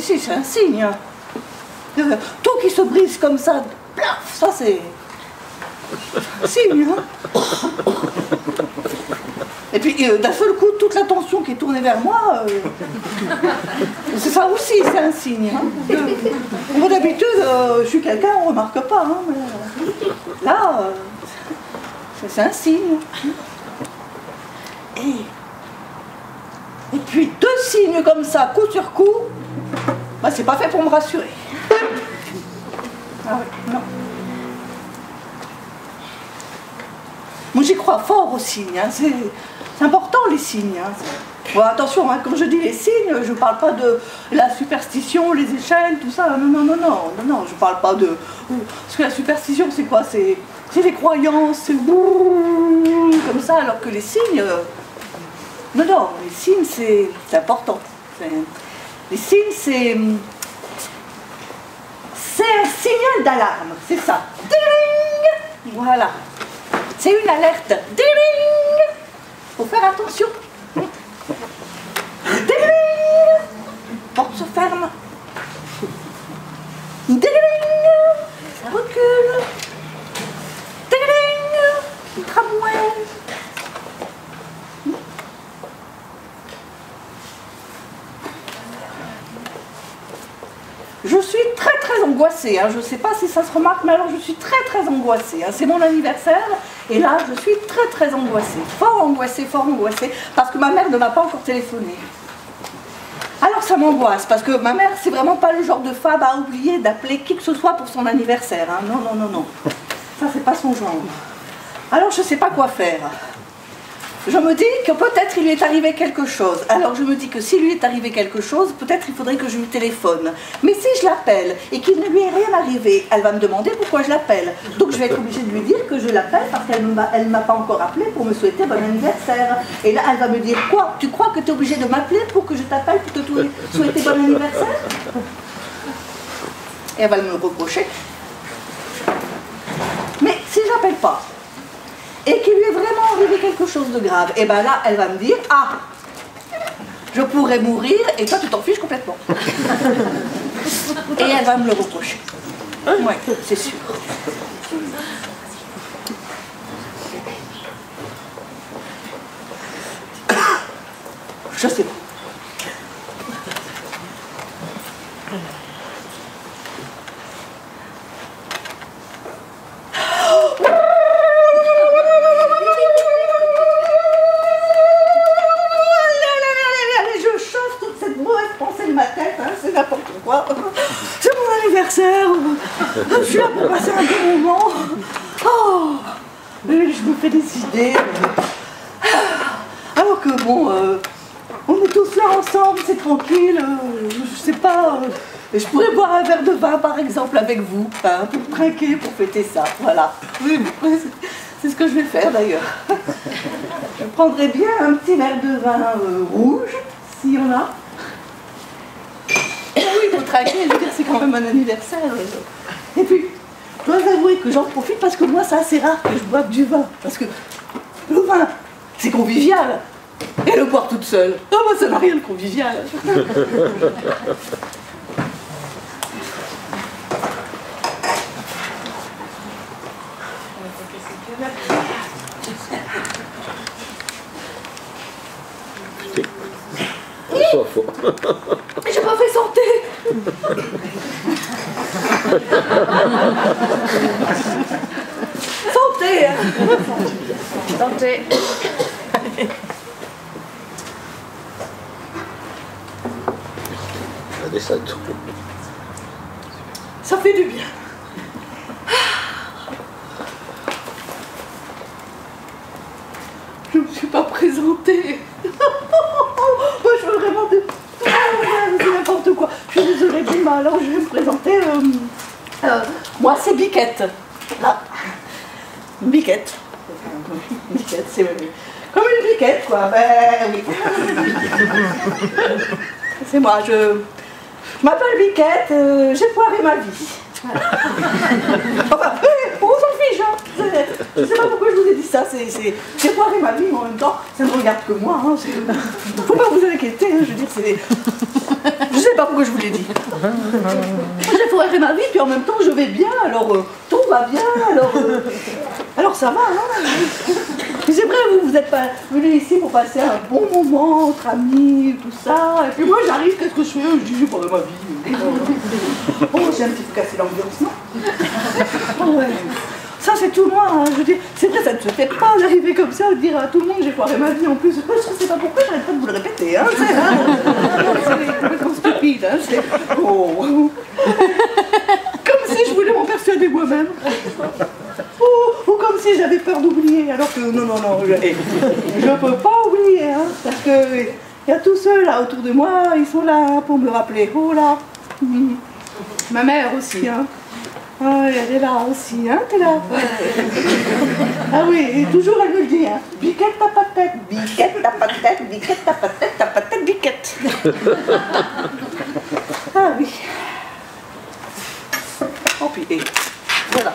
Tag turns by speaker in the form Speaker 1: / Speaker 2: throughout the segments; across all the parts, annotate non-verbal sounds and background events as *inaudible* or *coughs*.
Speaker 1: si, c'est un signe. hein. Euh, Tout qui se brise comme ça, plaf, ça c'est signe. hein. Et puis euh, d'un seul coup, toute l'attention qui est tournée vers moi, euh, c'est ça aussi, c'est un signe. hein. Euh, Moi d'habitude, euh, je suis quelqu'un, on ne remarque pas. hein, euh, là, euh, c'est- un signe. Et puis deux signes comme ça, coup sur coup, bah, c'est pas fait pour me rassurer. Ah oui, non. Moi j'y crois fort aux signes, hein, c'est important les signes. hein, Bon, attention, hein, quand je dis les signes, je ne parle pas de la superstition, les échelles, tout ça. Non, non, non, non, non, non, je parle pas de. Parce que la superstition, c'est quoi? C'est les croyances, c'est comme ça, alors que les signes. euh, Non, non, les signes, c'est important. Les signes, c'est. C'est un signal d'alarme, c'est ça. Ding Voilà. C'est une alerte. Ding Faut faire attention. Ding Porte se ferme. Ding Ça recule. Ding Tramway. Je suis très très hein. je ne sais pas si ça se remarque, mais alors je suis très très angoissée. hein. C'est mon anniversaire et là je suis très très angoissée, fort angoissée, fort angoissée, parce que ma mère ne m'a pas encore téléphoné. Alors ça m'angoisse, parce que ma mère c'est vraiment pas le genre de femme à oublier d'appeler qui que ce soit pour son anniversaire. hein. Non, non, non, non. Ça c'est pas son genre. Alors je ne sais pas quoi faire. Je me dis que peut-être il lui est arrivé quelque chose. Alors je me dis que s'il lui est arrivé quelque chose, peut-être il faudrait que je lui téléphone. Mais si je l'appelle et qu'il ne lui est rien arrivé, elle va me demander pourquoi je l'appelle. Donc je vais être obligée de lui dire que je l'appelle parce qu'elle ne m'a pas encore appelé pour me souhaiter bon anniversaire. Et là, elle va me dire quoi? Tu crois que tu es obligée de m'appeler pour que je t'appelle pour te souhaiter bon anniversaire? Et elle va me reprocher. Mais si je l'appelle pas, et qu'il lui est vraiment arrivé quelque chose de grave, et ben là, elle va me dire Ah, je pourrais mourir, et toi, tu t'en fiches complètement. *laughs* et elle va me le reprocher. Oui, c'est sûr. *coughs* Je sais pas. Vous, hein, pour trinquer, pour fêter ça, voilà. Oui, *laughs* c'est- ce que je vais faire d'ailleurs. Je prendrais bien un petit verre de vin euh, rouge, s'il y en a. Et oui, veux dire, c'est quand même un anniversaire. Et puis, je dois avouer que j'en profite parce que moi, c'est assez rare que je boive du vin. Parce que le vin, c'est convivial. Et le boire toute seule, oh, bah, ça n'a rien de convivial. *laughs* J'ai pas fait santé Santé
Speaker 2: Santé
Speaker 1: Ça fait du bien. Je ne me suis pas présentée. *laughs* Moi, je veux vraiment de... n'importe quoi. Je suis désolée, Bima, alors je vais me présenter. euh, euh, moi, c'est Biquette. Là. Biquette. Biquette, c'est comme une biquette, quoi. Ben oui. *laughs* c'est moi, je... Je m'appelle Biquette, euh, j'ai foiré ma vie. on s'en fiche, hein. Je sais pas pourquoi je vous ai dit ça, c'est, foiré ma vie, mais en même temps, ça ne regarde que moi. Hein. Faut pas vous inquiéter, hein, je veux dire, c'est... Je sais pas pourquoi je vous l'ai dit. J'ai foiré ma vie, puis en même temps, je vais bien, alors euh, tout va bien, alors... euh, alors ça va, hein. C'est vrai, vous, vous êtes pas venu ici pour passer un bon moment entre amis, tout ça. Et puis moi, j'arrive, qu'est-ce que je fais? Je dis, j'ai foiré ma vie. Oh, j'ai un petit peu cassé l'ambiance, non? Oh, ouais. Ça, c'est tout moi, hein. je dire, c'est vrai, ça ne se fait pas d'arriver comme ça, de dire à tout le monde j'ai foiré ma vie en plus. Je sais pas pourquoi, j'arrête pas de vous le répéter, hein. C'est hein. C'est complètement stupide, hein. Oh. Comme si je voulais m'en persuader moi-même. Ou, ou comme si j'avais peur d'oublier, alors que non, non, non, je ne peux pas oublier, hein, parce que il y a tous ceux là autour de moi, ils sont là pour me rappeler. Oh là, *laughs* ma mère aussi, hein. Ah, elle est là aussi, hein, t'es là. Ah oui, et toujours elle me le dit, hein. Biquette, t'as pas de tête, biquette, t'as pas de tête, biquette, t'as pas de tête, t'as pas de tête, biquette. Ah oui. Oh puis, et voilà.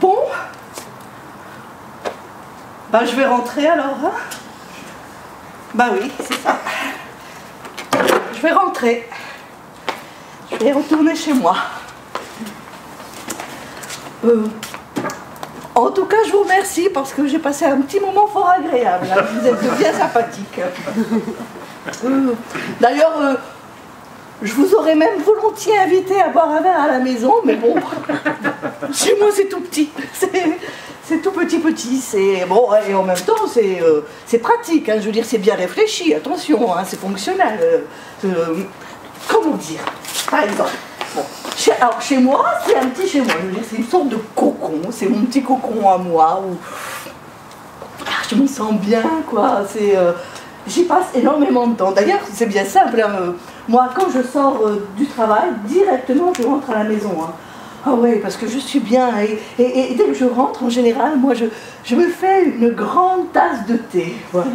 Speaker 1: Bon. Bah je vais rentrer alors. Hein bah oui, c'est ça. Je vais rentrer. Je vais retourner chez moi. Euh, en tout cas, je vous remercie parce que j'ai passé un petit moment fort agréable. hein. Vous êtes bien sympathique. Euh, D'ailleurs, euh, je vous aurais même volontiers invité à boire un verre à la maison, mais bon, chez moi c'est tout petit. C'est- tout petit petit. C'est bon et en même temps c'est euh, pratique. hein. Je veux dire c'est bien réfléchi. Attention, hein, c'est fonctionnel. Euh, euh, comment dire Par exemple, bon, chez, alors chez moi c'est un petit chez moi. Je veux dire c'est une sorte de cocon. C'est mon petit cocon à moi où ah, je me sens bien quoi. J'y passe énormément de temps. D'ailleurs, c'est bien simple. hein, Moi, quand je sors du travail, directement, je rentre à la maison. Ah oui, parce que je suis bien. Et, dès que je rentre, en général, moi, je, je me fais une grande tasse de thé. Voilà.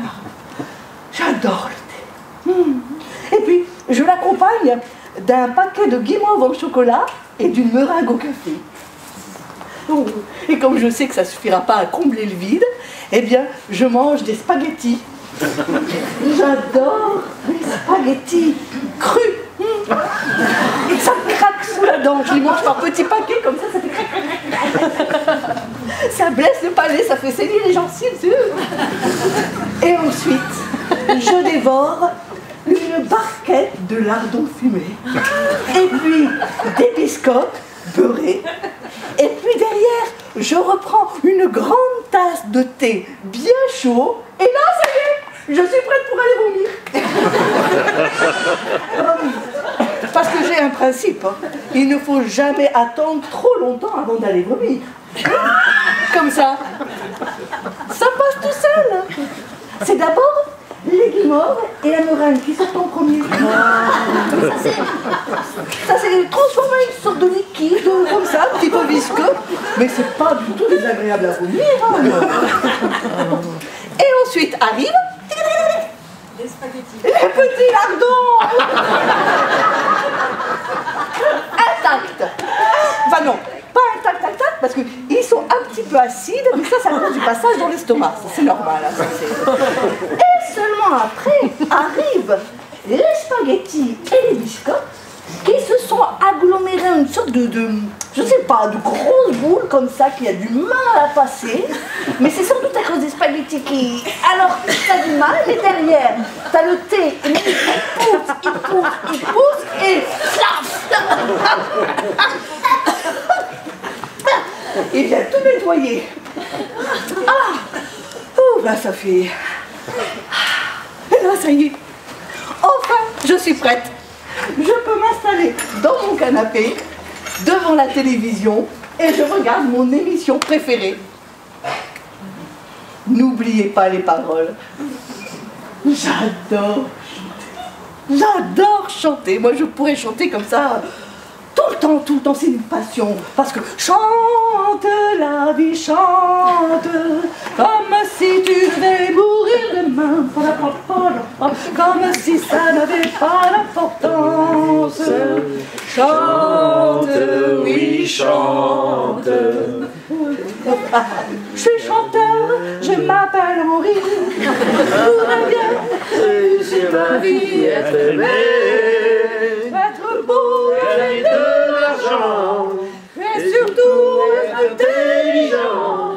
Speaker 1: J'adore le thé. Hmm. Et puis, je l'accompagne d'un paquet de guimauves au chocolat et d'une meringue au café. Oh, Et comme je sais que ça ne suffira pas à combler le vide, eh bien, je mange des spaghettis. J'adore les spaghettis crus. Et ça craque sous la dent. Je les mange par petits paquets comme ça, ça fait crac. Ça blesse le palais, ça fait saigner les gencives. Et ensuite, je dévore une barquette de lardons fumés. Et puis des biscottes beurrés. Et puis derrière, je reprends une grande tasse de thé bien chaud. Et là, ça y est, je suis prête pour aller vomir. *laughs* Parce que j'ai un principe, hein. il ne faut jamais attendre trop longtemps avant d'aller vomir. Comme ça, ça passe tout seul. C'est d'abord guimauve et la meringue qui sortent en premier. Ça, c'est- Ça, c'est transformé en une sorte de liquide, comme ça, un petit peu visqueux. Mais c'est pas du tout désagréable à vomir. hein. Et ensuite arrive
Speaker 3: Les spaghettis.
Speaker 1: les petits lardons *laughs* Intacts Enfin non, pas intacts, intacts, parce qu'ils sont un petit peu acides, mais ça, ça cause du passage dans l'estomac. C'est normal. hein, et seulement après arrivent les spaghettis et les biscottes qui se sont agglomérés en une sorte de, de je sais pas, de grosses boules comme ça qui a du mal à passer. Mais c'est sans doute Alors, t'as du mal, mais derrière, t'as le thé, il pousse, il pousse, il pousse, et... Il vient tout nettoyer. Ah Oh, là, ça fait... Et là, ça y est. Enfin, je suis prête. Je peux m'installer dans mon canapé, devant la télévision, et je regarde mon émission préférée. N'oubliez pas les paroles. J'adore chanter. J'adore chanter. Moi, je pourrais chanter comme ça tout le temps, tout le temps. C'est une passion. Parce que chante la vie, chante comme si tu devais mourir demain. Comme si ça n'avait pas d'importance. Chante, oui, chante. Je suis chanteur, je m'appelle Henri. Tout bien,
Speaker 4: C'est ma vie, être aimé,
Speaker 1: être beau,
Speaker 4: gagner de l'argent,
Speaker 1: et surtout être
Speaker 4: intelligent.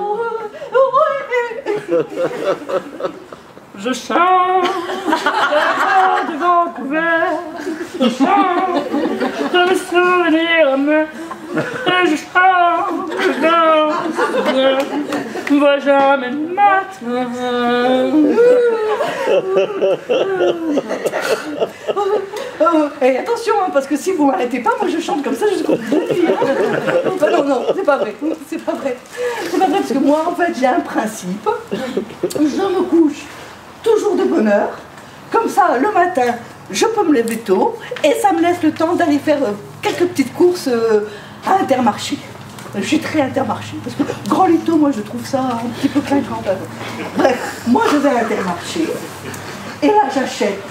Speaker 5: Je chante de Vancouver, je chante de mes souvenirs à moi, et je chante, je danse, je ne vois jamais le matin.
Speaker 1: Oh, et attention, hein, parce que si vous m'arrêtez pas, moi je chante comme ça jusqu'au bout de nuit, hein. Non, non, c'est pas vrai. C'est pas vrai. C'est pas vrai parce que moi, en fait, j'ai un principe. Je me couche toujours de bonne heure. Comme ça, le matin, je peux me lever tôt et ça me laisse le temps d'aller faire euh, quelques petites courses euh, à Intermarché. Je suis très Intermarché parce que Grand Lito, moi, je trouve ça un petit peu clinquant. Bref, moi, je vais à Intermarché et là, j'achète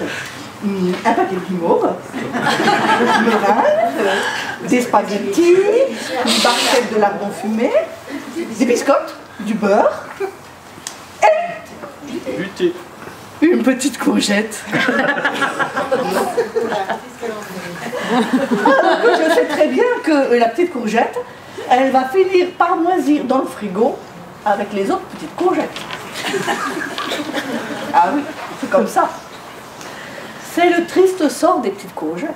Speaker 1: hum, un paquet de guimauve, une meringue, des spaghettis, une barquette de lardons fumés, des biscottes, du beurre
Speaker 4: Lutter.
Speaker 1: une petite courgette. Alors que je sais très bien que la petite courgette, elle va finir par moisir dans le frigo avec les autres petites courgettes. Ah oui, c'est comme ça. C'est le triste sort des petites courgettes.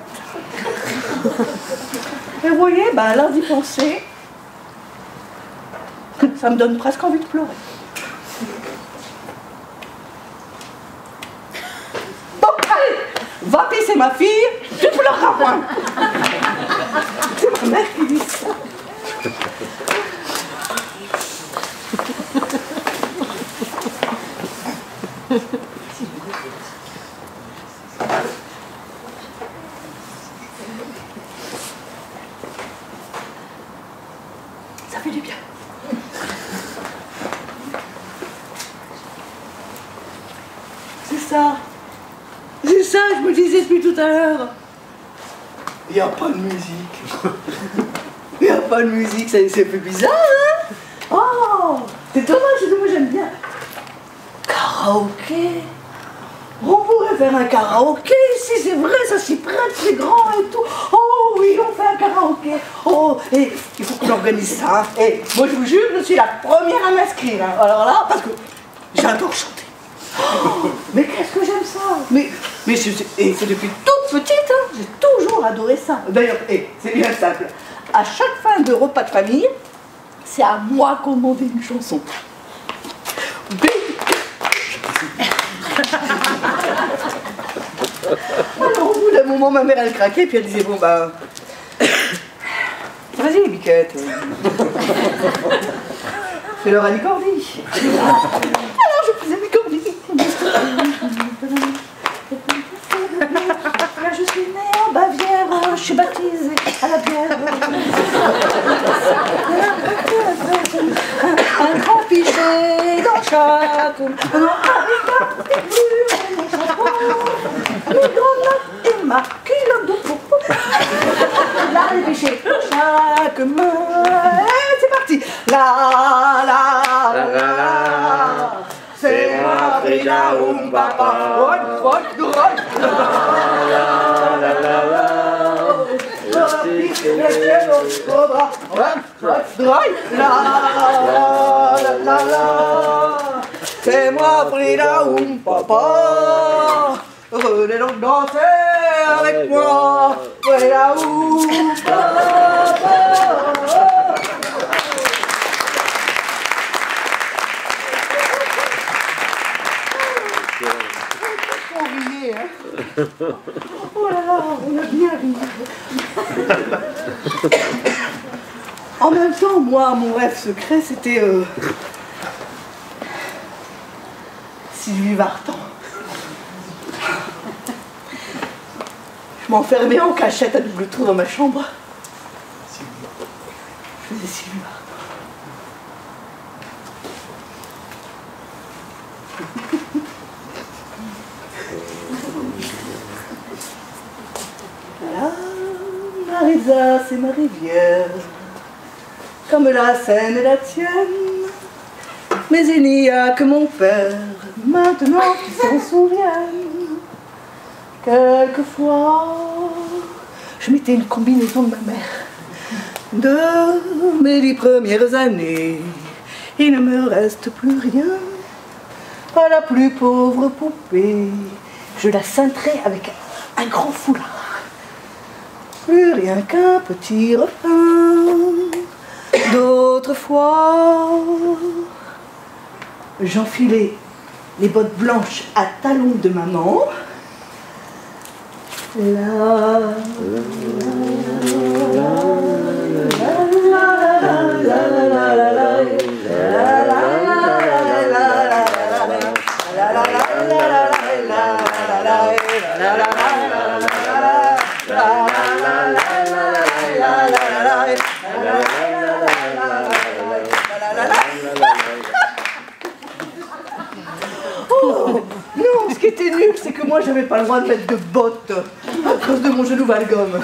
Speaker 1: Et vous voyez, ben, d'y penser, ça me donne presque envie de pleurer. Bon, allez, va pisser ma fille, tu pleureras moins. C'est ma mère qui dit. Ça fait du bien. C'est ça. C'est ça, je me disais depuis Il n'y a pas de musique. *laughs* Il n'y a pas de musique, c'est plus bizarre, hein Oh C'est dommage, moi j'aime bien. Karaoké On pourrait faire un karaoké ici, c'est vrai, ça s'y prête, c'est grand et tout. Oh oui, on fait un karaoké. Oh, et il faut qu'on organise ça. Et moi je vous jure, je suis la première à m'inscrire. hein. Alors là, parce que j'adore chanter. Oh, *gasps* mais qu'est-ce que j'aime ça Mais, mais c'est depuis toute petite, hein, j'ai toujours adoré ça. D'ailleurs, c'est bien simple. À chaque fin de repas de famille, c'est à moi qu'on demandait une chanson. *laughs* Alors au bout d'un moment, ma mère elle craquait, puis elle disait bon bah. *coughs* Vas-y, Biquette. Leur Ali Cordy. Alors je faisais mes je suis née en Bavière, je suis baptisée à la bière. Un grand pichet dans chaque. Non, un et ma culotte de peau. Là, les péchés dans chaque main. C'est parti. la, la, la. la, la. C'est moi, Frida ou papa. Rock, rock, rock. La la la la. C'est moi, Frida ou papa. Venez donc danser avec moi, Frida ou papa. Oh là là, on a bien ri. En même temps, moi, mon rêve secret, c'était euh, Sylvie Vartan. Je m'enfermais en cachette à double tour dans ma chambre. Je faisais Sylvie Vartan. Là, Marisa, c'est ma rivière, comme la Seine et la tienne. Mais il n'y a que mon père, maintenant qui s'en souvienne. Quelquefois, je mettais une combinaison de ma mère. De mes dix premières années, il ne me reste plus rien. Pas la plus pauvre poupée, je la cinterai avec un grand foulard plus rien qu'un petit refrain. D'autres fois, j'enfilais les bottes blanches à talons de maman. Pas le droit de mettre de bottes à cause de mon genou valgum.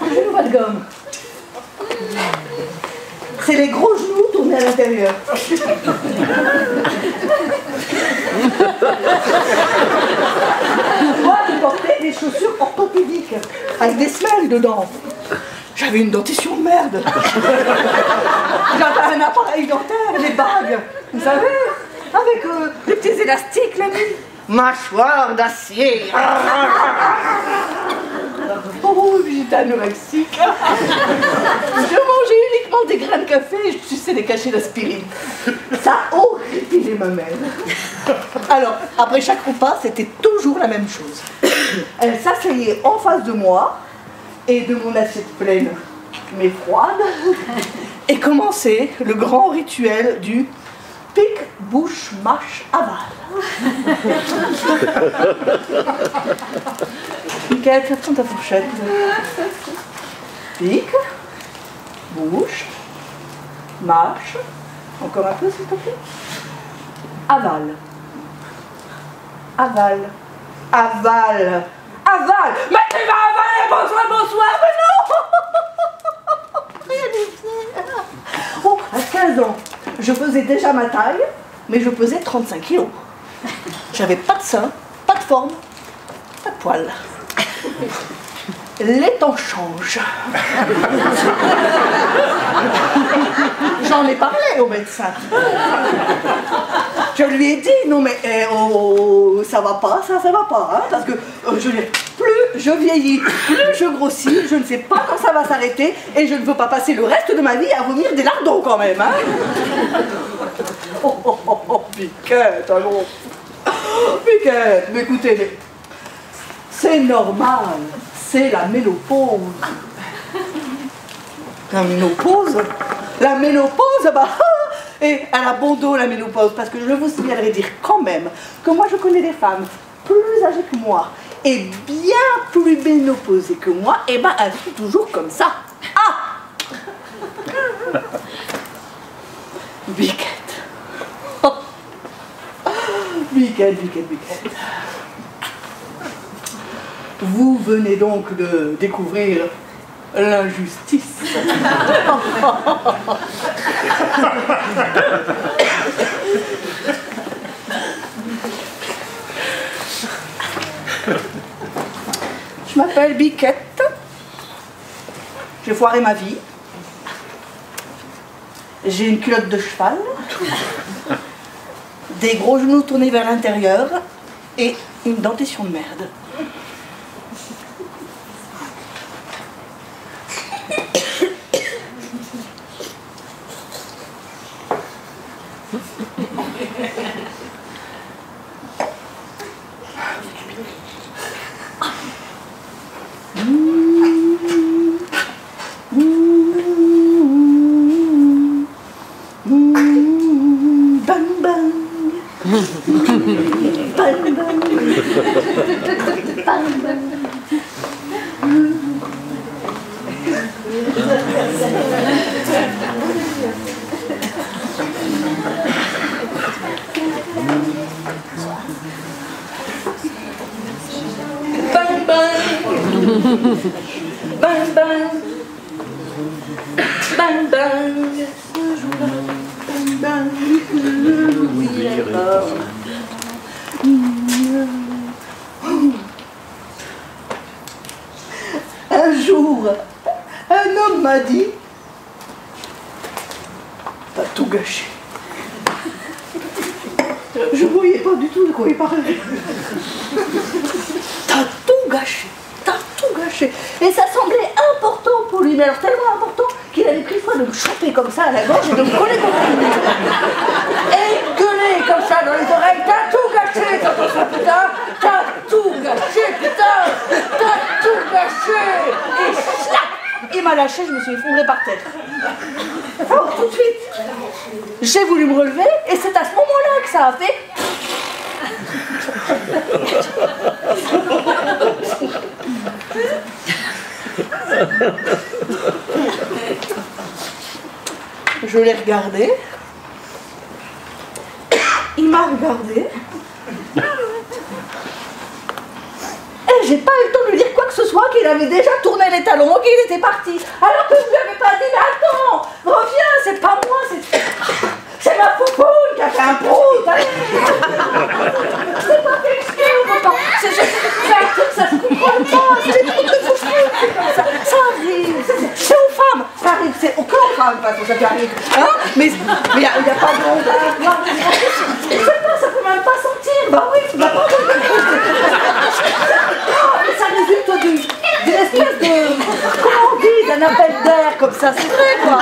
Speaker 1: Mon *laughs* genou valgum. C'est les gros genoux tournés à l'intérieur. Moi, je portais des chaussures orthopédiques avec des semelles dedans. J'avais une dentition de merde. *laughs* J'avais un appareil dentaire, des bagues, vous savez, avec euh, des petits élastiques la nuit. Mâchoire d'acier. *laughs* Oh, j'étais anorexique. Je mangeais uniquement des grains de café et je suçais des cachets d'aspirine. Ça horripilait ma mère. Alors, après chaque repas, c'était toujours la même chose. Elle s'asseyait en face de moi et de mon assiette pleine, mais froide, et commençait le grand rituel du pic, bouche, mâche, aval. Piquette, prends ta fourchette. Pique, bouche, mâche, encore un peu s'il te plaît. Aval. Aval. Aval. Aval. Mais tu vas avaler, bonsoir, bonsoir, mais non Rien Oh, à 15 ans, je pesais déjà ma taille, mais je pesais 35 kilos. J'avais pas de sein, pas de forme, pas de poils. Les temps changent. J'en ai parlé au médecin. Je lui ai dit, non mais eh, oh, ça va pas, ça, ça va pas, hein, parce que euh, je, je vieillis, plus je grossis, je ne sais pas quand ça va s'arrêter, et je ne veux pas passer le reste de ma vie à vomir des lardons quand même. Hein. Oh, oh, oh, oh, Piquette, allons. Piquette, mais écoutez, c'est normal, c'est la ménopause. La ménopause? La ménopause, bah, et elle a bon dos la ménopause, parce que je vous signalerai dire quand même que moi je connais des femmes plus âgées que moi et bien plus ménopausées que moi, et ben elles sont toujours comme ça. Ah *laughs* Biquette, *laughs* Biquette, biquette, biquette. Vous venez donc de découvrir l'injustice. *laughs* Je m'appelle Biquette. J'ai foiré ma vie. J'ai une culotte de cheval, des gros genoux tournés vers l'intérieur et une dentition de merde. Un homme m'a dit T'as tout gâché. Je ne voyais pas du tout de quoi il parlait. T'as tout gâché. T'as tout gâché. Et ça semblait important pour lui, mais alors tellement important qu'il avait pris soin de me choper comme ça à la gorge et de me coller contre mur. Et gueuler comme ça dans les oreilles. T'as tout gâché, tonton putain. T'as tout gâché, putain. T'as il m'a lâché, je me suis effondrée par terre. Tout de suite, j'ai voulu me relever et c'est à ce moment-là que ça a fait. Je l'ai regardé. Il m'a regardé. J'ai pas eu le temps de lui dire quoi que ce soit, qu'il avait déjà tourné les talons, qu'il était parti. Alors que je lui avais pas dit, mais attends, reviens, c'est pas moi, c'est. C'est ma poupoune qui a fait un prout. C'est pas fait exprès, peut pas. C'est un truc, ça se comprend pas. C'est des trucs de comme ça. Ça arrive. c'est- aux femmes. Ça arrive. C'est aux femmes, de façon, ça peut arriver. Hein? Mais il n'y a pas de honte. Non, en plus, c'est pas, ça peut même pas sentir. Bah oui, tu m'as pas entendu. Ah, mais ça résulte d'une d'une espèce de. Comment on dit D'un appel ça, c'est vrai quoi.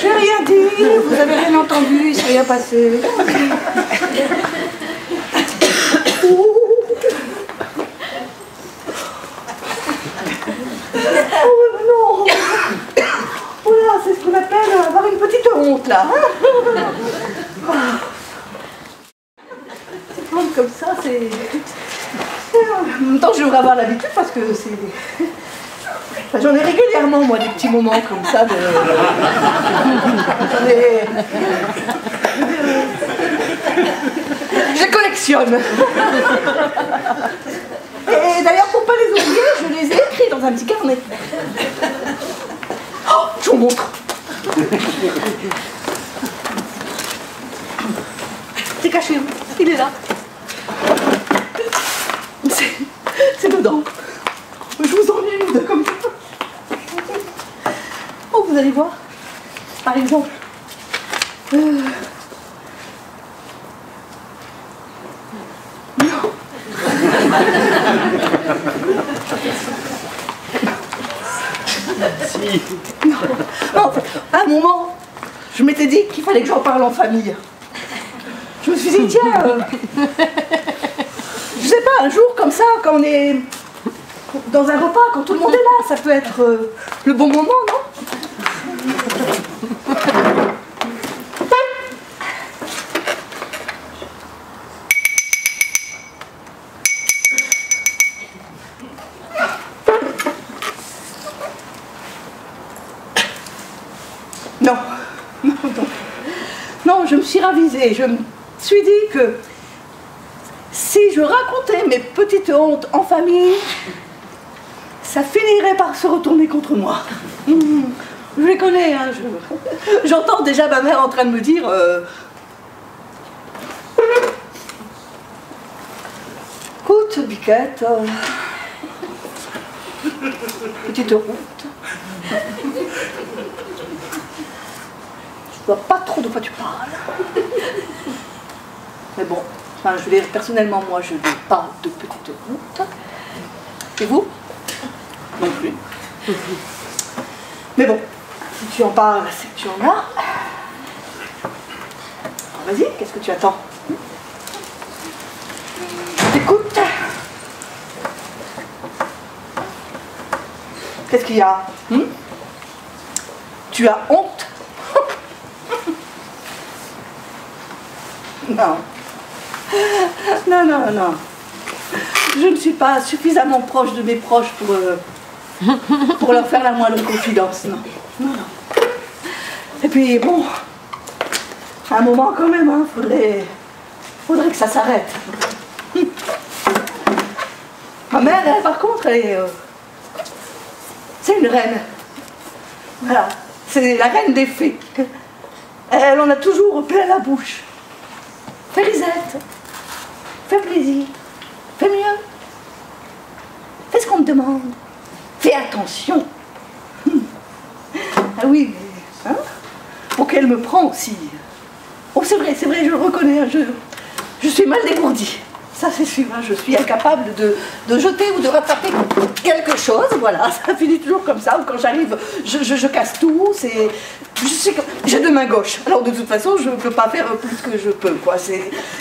Speaker 1: J'ai rien dit, vous avez rien entendu, il s'est rien passé. Ouh. Oh non Voilà, c'est ce qu'on appelle avoir une petite honte là. C'est honte comme ça, c'est. En même temps, je avoir l'habitude parce que c'est. J'en ai régulièrement, moi, des petits moments comme ça de. Je collectionne. Et d'ailleurs, pour pas les oublier, je les ai écrits dans un petit carnet. Oh, je vous montre. C'est caché, il est là. C'est- C'est dedans. Je vous en ai une de comme ça. Oh, vous allez voir. Par exemple. euh, Un moment, je m'étais dit qu'il fallait que j'en parle en famille. Je me suis dit, tiens, euh, je sais pas, un jour comme ça, quand on est dans un repas, quand tout le monde est là, ça peut être euh, le bon moment, non? Je me suis dit que si je racontais mes petites hontes en famille, ça finirait par se retourner contre moi. Je les connais, hein, je- j'entends déjà ma mère en train de me dire euh, Écoute, Biquette, euh, petite route. Je vois pas trop de quoi tu parles. Mais bon, enfin, je veux dire, personnellement, moi, je n'ai pas de petite route. Et vous Non plus. Mais bon, si tu en parles, c'est que tu en as. Vas-y, qu'est-ce que tu attends Je t'écoute. Qu'est-ce qu'il y a hmm Tu as honte *laughs* Non. *laughs* Non, non, non. Je ne suis pas suffisamment proche de mes proches pour, euh, pour leur faire la moindre confidence, non. Non, non. Et puis, bon, à un moment quand même, hein, faudrait, faudrait que ça s'arrête. *laughs* Ma mère, elle, par contre, elle est... euh, c'est une reine. Voilà, c'est la reine des fées. Elle en a toujours plein la bouche. Fais Lisette, fais plaisir, fais mieux. Fais ce qu'on te demande. Fais attention. *laughs* Ah oui, hein, pour qu'elle me prend aussi. Oh, c'est vrai, c'est vrai, je le reconnais. hein, Je, je suis mal dégourdie. Ça, c'est sûr. hein, Je suis incapable de, de jeter ou de rattraper quelque chose. Voilà, *laughs* ça finit toujours comme ça. Quand j'arrive, je, je- je casse tout. C'est, j'ai deux mains gauches. Alors, de toute façon, je ne peux pas faire plus que je peux. Quoi.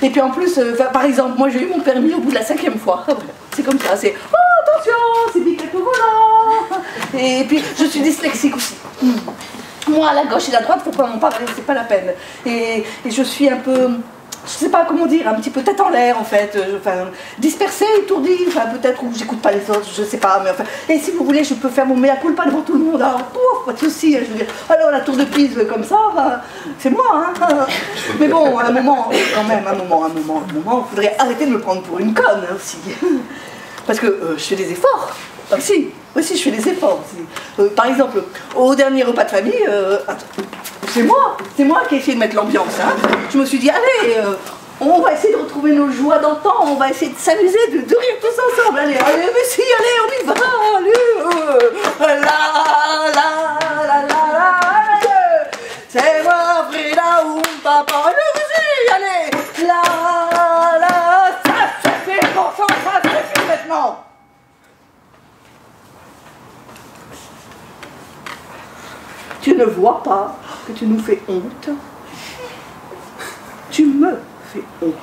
Speaker 1: Et puis en plus, euh, par exemple, moi, j'ai eu mon permis au bout de la cinquième fois. *laughs* C'est comme ça. C'est oh, attention, c'est au volant. *laughs* Et puis, je suis dyslexique aussi. Moi, à la gauche et à la droite, faut pas m'en parler, c'est pas la peine. Et, et je suis un peu, je sais pas comment dire, un petit peu tête en l'air en fait, euh, enfin, dispersée, étourdie, enfin peut-être ou j'écoute pas les autres, je sais pas, mais enfin. Et si vous voulez, je peux faire mon mea culpa devant tout le monde, alors pouf, pas de souci, je veux dire. Alors la tour de Pise comme ça, ben, c'est moi, hein. *laughs* Mais bon, à un moment, quand même, un moment, un moment, un moment, il faudrait arrêter de me prendre pour une conne hein, aussi. Parce que euh, je fais des efforts. Aussi, aussi je fais des efforts. Euh, par exemple, au dernier repas de famille, euh, c'est moi, c'est moi qui ai essayé de mettre l'ambiance. hein. Je me suis dit, allez, euh, on va essayer de retrouver nos joies d'antan, on va essayer de s'amuser, de, rire tous ensemble. Allez, allez, mais si, allez, on y va, allez, la, la, allez, c'est moi, Frida, ou papa, allez, allez, la, la, ça suffit, bon sang, ça suffit maintenant. Tu ne vois pas que tu nous fais honte. Tu me fais honte.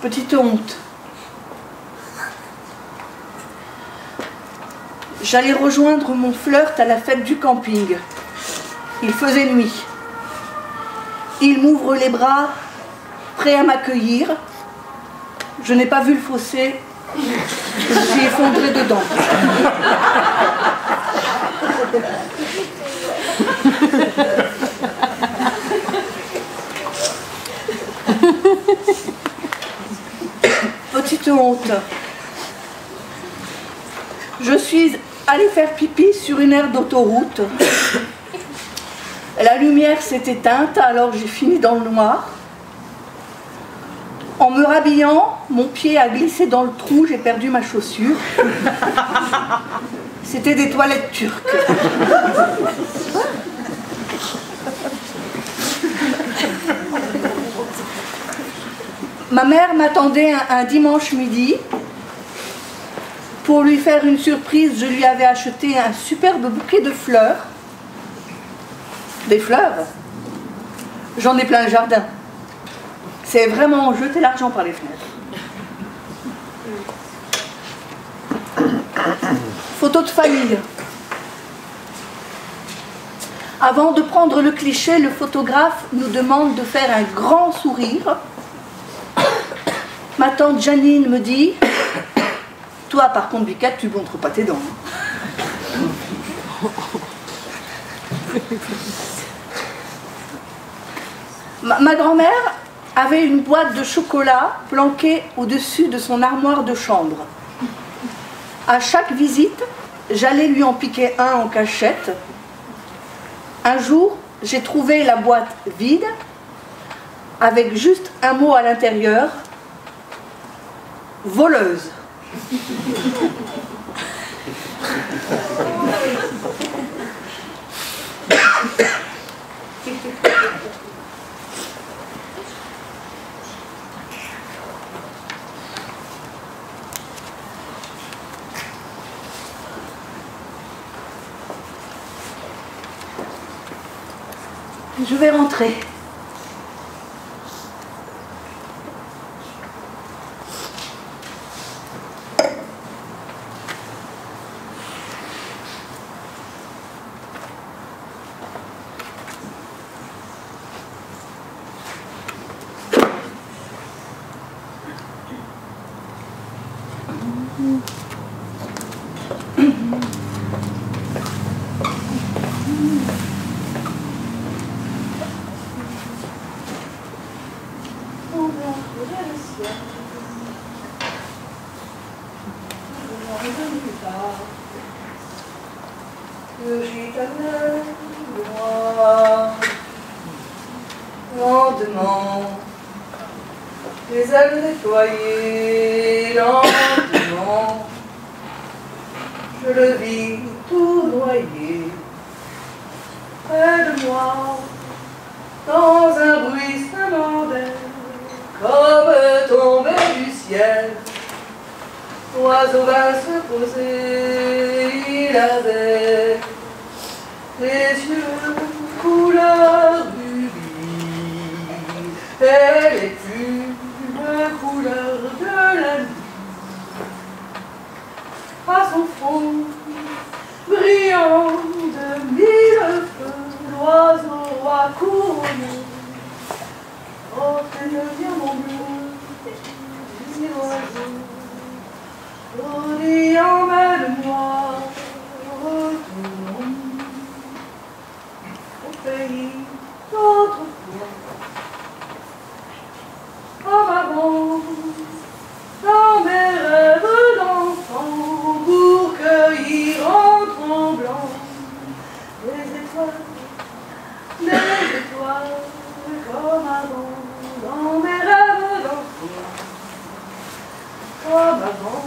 Speaker 1: Petite honte. J'allais rejoindre mon flirt à la fête du camping. Il faisait nuit. Il m'ouvre les bras, prêt à m'accueillir. Je n'ai pas vu le fossé. Je suis effondrée dedans. Petite honte. Je suis allée faire pipi sur une aire d'autoroute. La lumière s'est éteinte, alors j'ai fini dans le noir. En me rhabillant, mon pied a glissé dans le trou, j'ai perdu ma chaussure. *laughs* C'était des toilettes turques. Ma mère m'attendait un, un dimanche midi. Pour lui faire une surprise, je lui avais acheté un superbe bouquet de fleurs. Des fleurs J'en ai plein le jardin. C'est vraiment jeter l'argent par les fenêtres. Photo de famille. Avant de prendre le cliché, le photographe nous demande de faire un grand sourire Ma tante Janine me dit Toi, par contre, Bicat, tu montres pas tes dents. Ma, grand-mère avait une boîte de chocolat planquée au-dessus de son armoire de chambre. À chaque visite, j'allais lui en piquer un en cachette. Un jour, j'ai trouvé la boîte vide, avec juste un mot à l'intérieur voleuse. Je vais rentrer. Le gitane noir, lentement, les ailes déployées lentement, je le vis tout noyé, près de moi, dans un bruissement d'air, comme tombé du ciel. L'oiseau va se poser, il avait les yeux couleur rubis et les plumes couleur de la nuit. À son front brillant de mille feux, l'oiseau roi couronné porte un diamant bleu, dit l'oiseau. Oli, emmène-moi, retournons au pays d'autrefois. Dans mes rêves d'enfant, pour cueillir en tremblant les étoiles, les étoiles, comme avant, dans mes rêves d'enfant. Comme avant,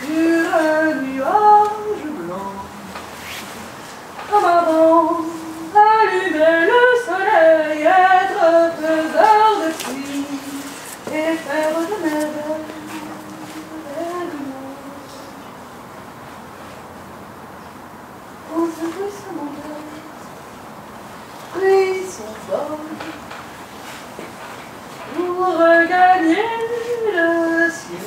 Speaker 1: sur un nuage blanc. Comme avant, allumer le soleil, être faiseur de pluie et faire de merveilles. On se bruissement d'air, pris son vol pour regagner le ciel.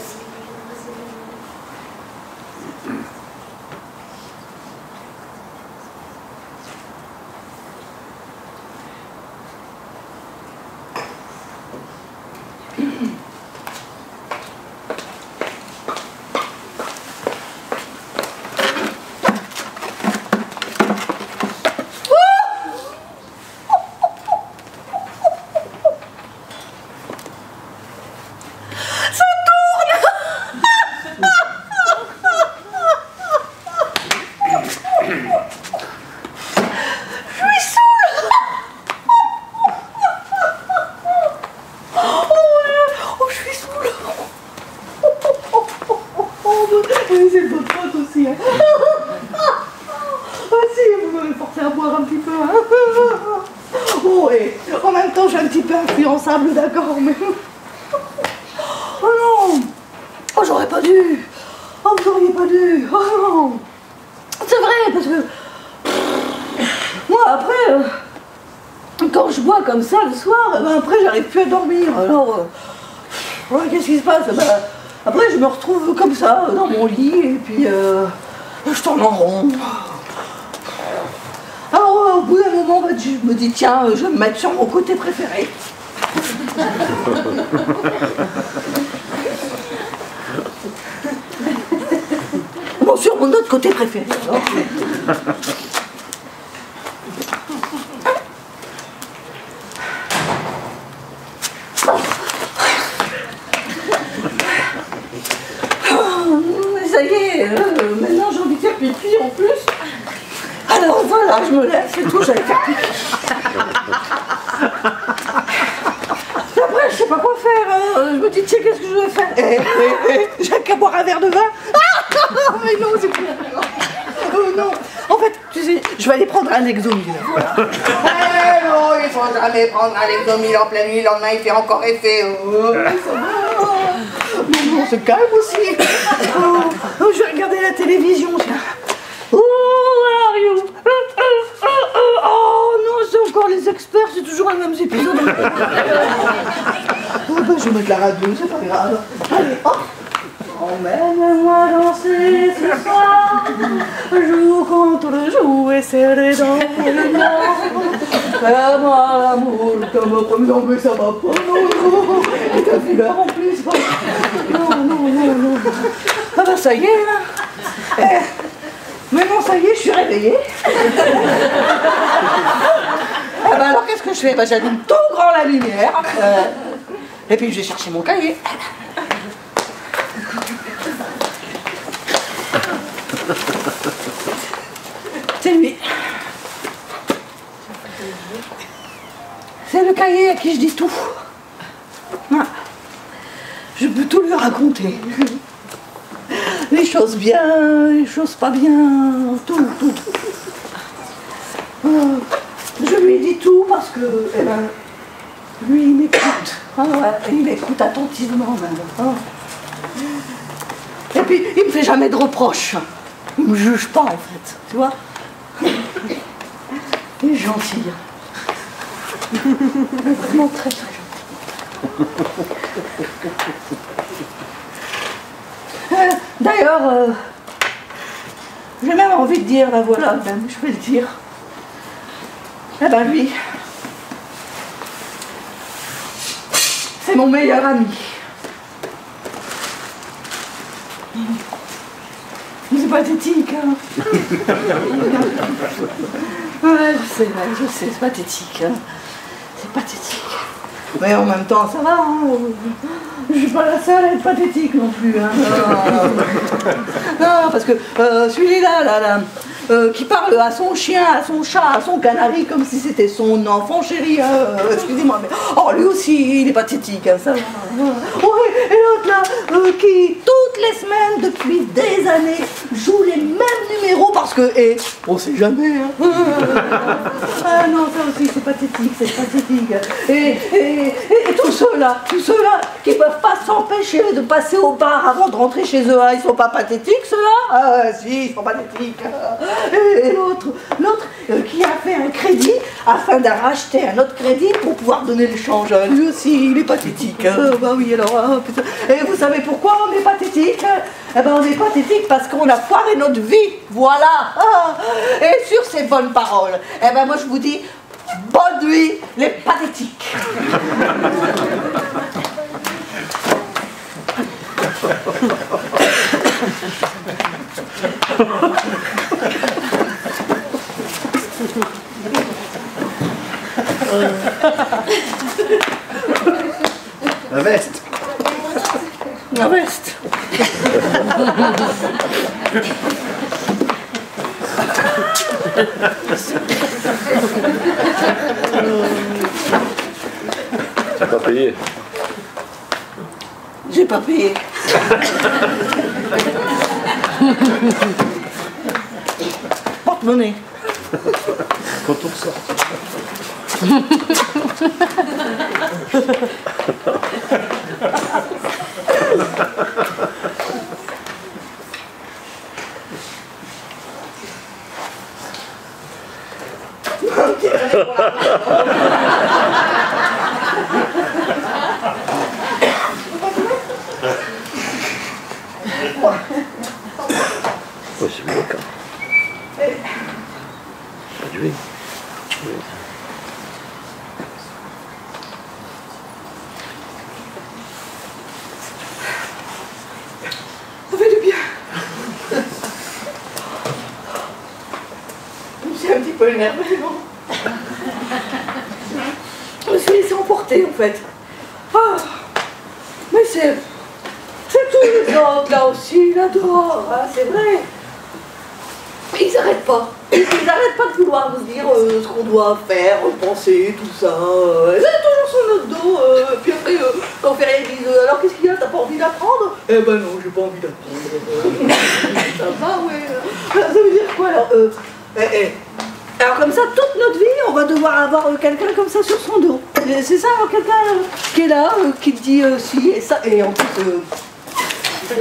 Speaker 1: Je suis saoule Oh mon Dieu Oh, je suis saoule Oui, c'est de votre faute aussi. Hein. Ah si, vous m'avez forcé à boire un petit peu. Hein. Oh, et en même temps, je suis un petit peu influençable, d'accord, mais... Oh non Oh, j'aurais Oh, vous auriez pas dû Oh non C'est vrai, parce que... Moi, après, euh, quand je bois comme ça le soir, eh ben, après, j'arrive plus à dormir. Alors, euh, qu'est-ce qui se passe? Ben, Après, je me retrouve comme ça, dans mon lit, et puis euh, je tourne en rond. Alors, euh, au bout d'un moment, bah, je me dis, tiens, euh, je vais me mettre sur mon côté préféré. *laughs* sur mon autre côté préféré. alors. Oh, Ça y est, euh, maintenant j'ai envie de faire pipi en plus. Alors voilà, je me lève, c'est tout, j'allais faire pipi. Et Après, je sais pas quoi faire. hein. Je me dis, tiens, qu'est-ce que je vais faire Eh, eh, eh, J'ai qu'à boire un verre de vin. Ah Mais non, c'est plus Oh non En fait, tu sais, je vais aller prendre un exomil. Voilà. Eh non, il faut jamais prendre un exomil en pleine nuit, le lendemain il fait encore effet. Oh, *laughs* non, c'est calme aussi. Oh, je vais regarder la télévision. Oh, where are you. Oh non, c'est encore les experts, c'est toujours les mêmes épisodes. *laughs* Oh, bah, je vais mettre la radio, c'est pas grave. Allez, hop Emmène-moi danser ce soir, joue contre le joue et serre les dents pour le nord. Fais-moi l'amour comme au premier, non mais ça va pas, non, non, et t'as vu l'heure en plus, non, non, non, non. Ah bah ça y est, là. Eh, mais bon, ça y est, je suis réveillée. Ah bah alors qu'est-ce que je fais? Bah j'allume tout grand la lumière. euh, et puis je vais chercher mon cahier. C'est lui. C'est le cahier à qui je dis tout. Je peux tout lui raconter. Les choses bien, les choses pas bien, tout, tout. Euh, je lui dis tout parce que, eh ben, lui, il m'écoute. Ah il m'écoute attentivement même. hein. Et puis, il me fait jamais de reproches. Il me juge pas, en fait. Tu vois Il est gentil. Vraiment très, très gentil. Euh, D'ailleurs, euh, j'ai même envie de dire, ben voilà, même, je vais le dire. Eh ben lui, c'est mon meilleur ami. C'est pathétique, hein *laughs* Ouais, je sais, je sais, c'est pathétique. hein. Mais en même temps, ça va, hein Je suis pas la seule à être pathétique non plus. Hein. *laughs* Non, parce que euh, celui-là, là, là, euh, qui parle à son chien, à son chat, à son canari, comme si c'était son enfant chéri, hein, euh, excusez-moi, mais oh, lui aussi, il est pathétique, hein, ça va. Ouais, et l'autre là, qui les semaines, depuis des années, joue les mêmes numéros parce que, et on sait jamais, hein. *laughs* Ah non, ça aussi, c'est pathétique, c'est pathétique. Et, et, et- tous ceux-là, tous ceux-là qui peuvent pas s'empêcher de passer au bar avant de rentrer chez eux, hein, ils sont pas pathétiques, ceux-là? Ah si, ils sont pathétiques. Et, et l'autre, l'autre qui a fait un crédit afin de racheter un autre crédit pour pouvoir donner le change. hein, Lui aussi, il est pathétique. hein. bah oui, alors, ah, putain. Et vous savez pourquoi on est pathétique Eh ben, on est pathétique parce qu'on a foiré notre vie. Voilà. Ah. Et sur ces bonnes paroles, eh ben, moi, je vous dis, bonne nuit, les pathétiques. *laughs*
Speaker 4: La veste.
Speaker 1: La veste.
Speaker 4: T'as pas payé.
Speaker 1: J'ai pas payé. Porte-monnaie.
Speaker 4: Quand on sort. *laughs* Oh, c'est mieux quand Pas du
Speaker 1: Ça fait du bien. suis un petit peu énervée, non Je me suis laissée emporter, en fait. Ah, mais c'est... C'est tous les autres, là aussi, là-dehors, hein, c'est vrai. Ils n'arrêtent pas. Ils n'arrêtent pas de vouloir nous dire euh, ce qu'on doit faire, penser, tout ça. Euh, Ils sont toujours sur notre dos. euh, puis après, euh, quand disent euh, Alors qu'est-ce qu'il y a T'as pas envie d'apprendre? Eh ben non, j'ai pas envie d'apprendre. Euh, *laughs* ça va, ouais. Alors, Ça veut dire quoi alors euh, eh, eh. Alors comme ça, toute notre vie, on va devoir avoir euh, quelqu'un comme ça sur son dos. C'est ça, quelqu'un euh, qui est là, euh, qui te dit euh, si et ça, et en plus... euh, *laughs*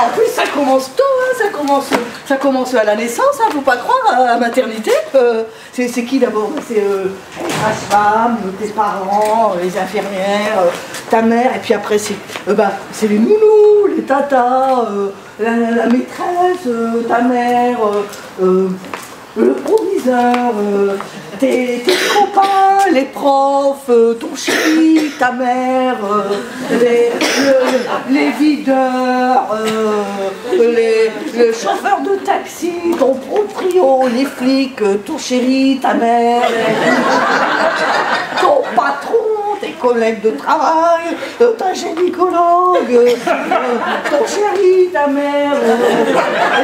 Speaker 1: en plus, ça commence tôt, hein, ça, commence, ça commence à la naissance, hein, faut pas croire, à la maternité. Euh, c'est qui d'abord? C'est euh, les sages-femmes, tes parents, les infirmières, euh, ta mère, et puis après, c'est euh, bah, les nounous, les tatas, la, maîtresse, ta mère, le proviseur, euh, tes, copains, les profs, euh, ton chéri, ta mère, euh, les, le- les videurs, le chauffeur de taxi, ton proprio, les flics, ton chéri, ta mère, ton patron, tes collègues de travail, ta gynécologue, ton chéri, ta mère,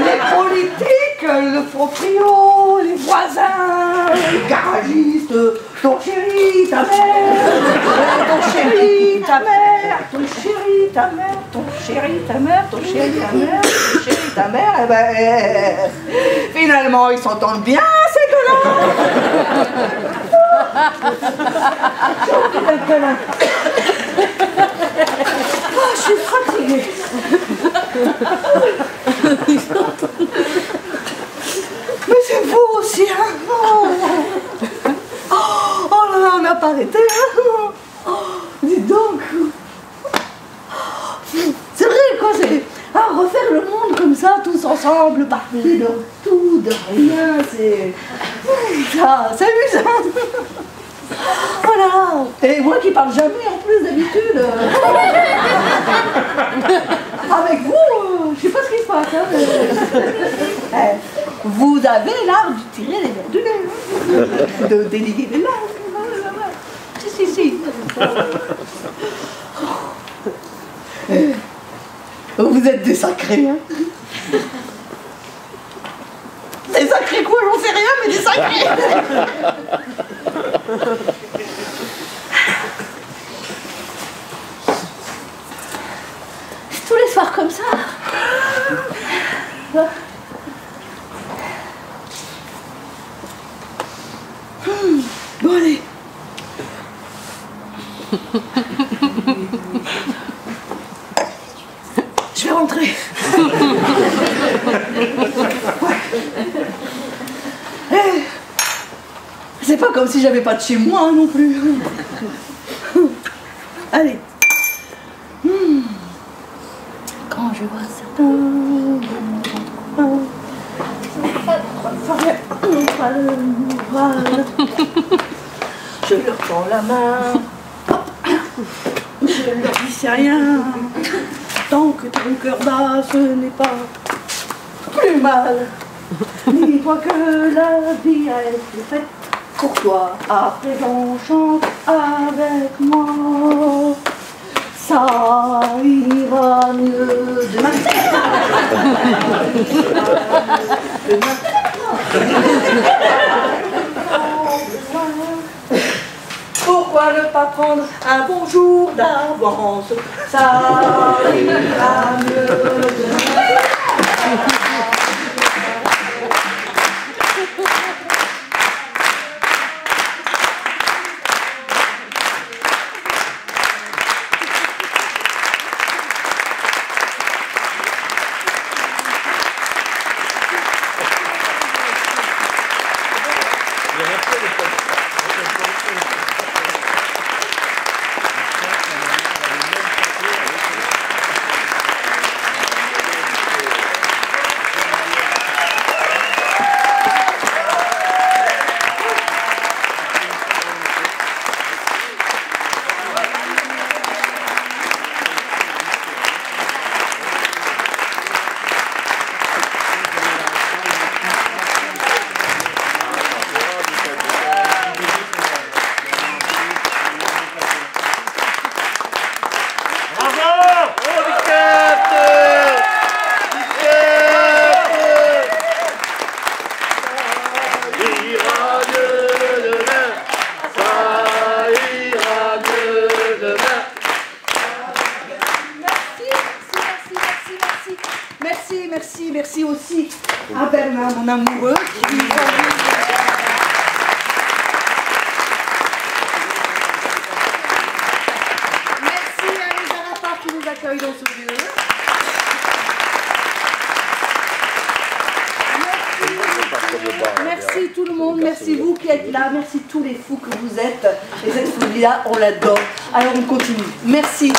Speaker 1: les politiques, le proprio, les voisins, les garagistes, ton chéri, ta mère, ton chéri, ta mère, ton chéri, ta mère, ton chéri, ta mère, ton chéri, ta mère, ton chéri, ta mère, et ben, eh, finalement, ils s'entendent bien, ces deux-là. Ah, je suis fatiguée. *laughs* Oh. oh là là, on n'a pas arrêté, oh, Dis donc. C'est vrai, quoi, c'est... Ah, refaire le monde comme ça, tous ensemble, parler de tout, de rien, c'est... Ça, c'est amusant. Voilà. Et moi qui parle jamais en plus d'habitude. Avec vous, euh, je sais pas ce qui se passe, hein, mais- Eh, Vous avez l'art de tirer les nez, hein, de délier les langues. Si, si, si. Eh, Vous êtes des sacrés, hein Des sacrés quoi, j'en sais rien, mais des sacrés Tous les soirs comme ça. Hmm, Bon allez. *laughs* Je vais rentrer. C'est pas comme si j'avais pas de chez moi hein, non plus. Allez. Hmm. Quand je vois certains. Je leur tends la main. Tant que ton cœur bat, ce n'est pas plus mal. Dis-toi que la vie a été faite pour toi. À présent, chante avec moi. Ça ira mieux demain. *laughs* Ne pas prendre un bon jour d'avance? Ça ira mieux on l'adore. Alors on continue. Merci.